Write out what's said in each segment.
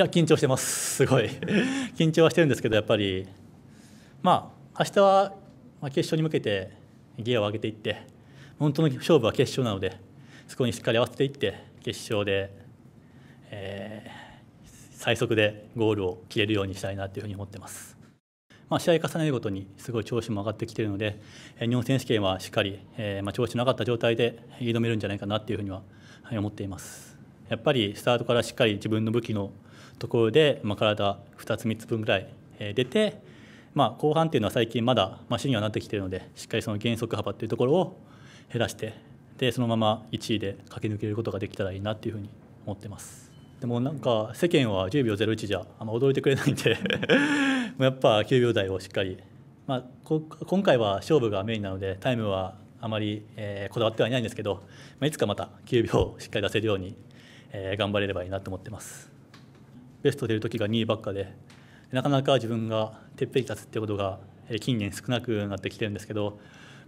や緊張してます。すごい。緊張はしてるんですけどやっぱり。まあ明日は決勝に向けてギアを上げていって本当の勝負は決勝なのでそこにしっかり合わせていって決勝で、えー、最速でゴールを切れるようにしたいなというふうに思ってます。まあ、試合重ねるごとにすごい調子も上がってきているので日本選手権はしっかり、えーまあ、調子の上がった状態で挑めるんじゃないかなというふうには思っています。やっぱりスタートからしっかり自分の武器のところで、まあ、体2つ3つ分ぐらい出て、まあ、後半っていうのは最近まだマシンにはなってきてるのでしっかりその減速幅っていうところを減らしてでそのまま1位で駆け抜けることができたらいいなっていうふうに思ってます。でもなんか世間は10秒01じゃあんま驚いてくれないんで やっぱ9秒台をしっかり、まあ、今回は勝負がメインなのでタイムはあまり、えー、こだわってはいないんですけど、まあ、いつかまた9秒をしっかり出せるように、えー、頑張れればいいなと思ってます。ベスト出る時が2位ばっかでなかなか自分がてっぺんに立つってことが近年少なくなってきてるんですけど、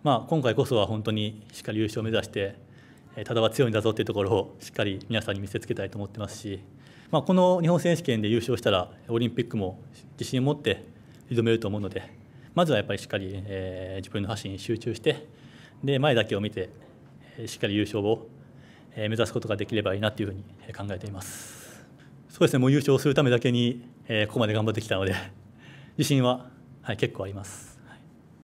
まあ、今回こそは本当にしっかり優勝を目指してただは強いんだぞっていうところをしっかり皆さんに見せつけたいと思ってますしまあ、この日本選手権で優勝したらオリンピックも自信を持って挑めると思うのでまずはやっぱりしっかり、え、自分の発信に集中してで前だけを見てしっかり優勝を目指すことができればいいなというふうに考えています。そうですねもう優勝するためだけにえここまで頑張ってきたので自信は、はい、結構あります。